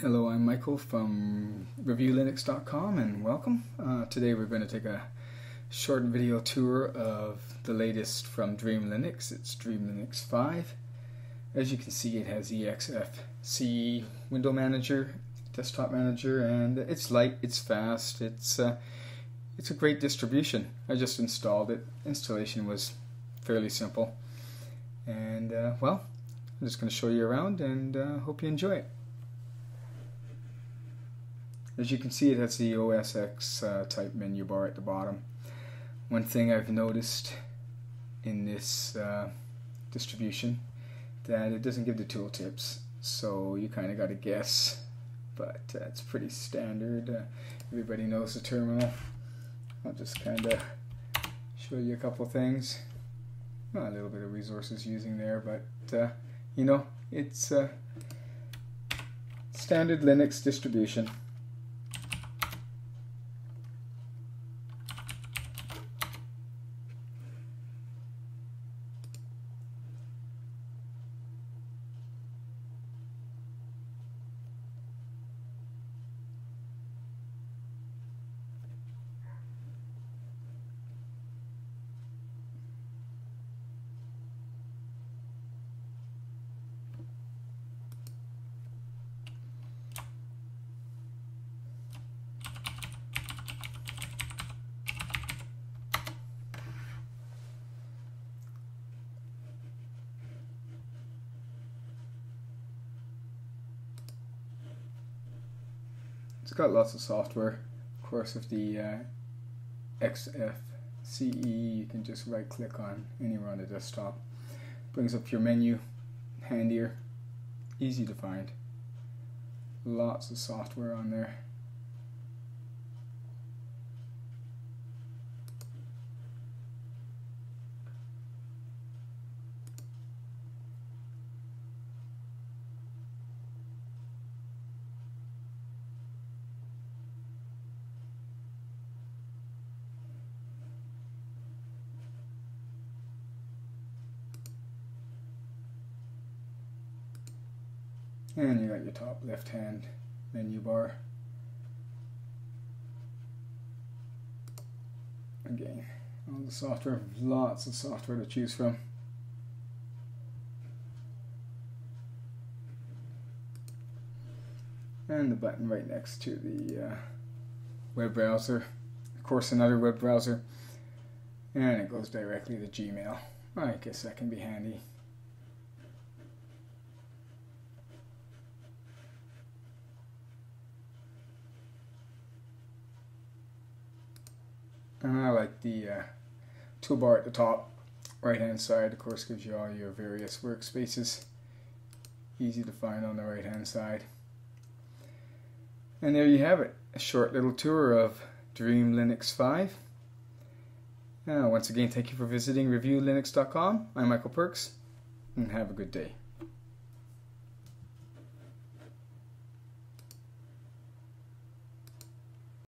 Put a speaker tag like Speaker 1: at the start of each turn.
Speaker 1: Hello, I'm Michael from ReviewLinux.com and welcome. Uh, today we're going to take a short video tour of the latest from DreamLinux. It's DreamLinux 5. As you can see, it has XFCE window manager, desktop manager, and it's light, it's fast, it's uh, it's a great distribution. I just installed it. Installation was fairly simple, and uh, well, I'm just going to show you around and uh, hope you enjoy it. As you can see, it has the OS X uh, type menu bar at the bottom. One thing I've noticed in this uh, distribution that it doesn't give the tooltips, so you kind of got to guess, but uh, it's pretty standard. Uh, everybody knows the terminal. I'll just kind of show you a couple things. Well, a little bit of resources using there, but uh, you know, it's a standard Linux distribution. It's got lots of software. Of course, with the uh, XFCE, you can just right click on anywhere on the desktop. Brings up your menu, handier, easy to find. Lots of software on there. And you got your top left hand menu bar. Again, all the software, lots of software to choose from. And the button right next to the uh, web browser. Of course, another web browser. And it goes directly to Gmail. I guess that can be handy. And I like the uh, toolbar at the top, right hand side, of course, gives you all your various workspaces. Easy to find on the right hand side. And there you have it, a short little tour of DreamLinux 5. Uh, once again, thank you for visiting reviewlinux.com. I'm Michael Perks, and have a good day.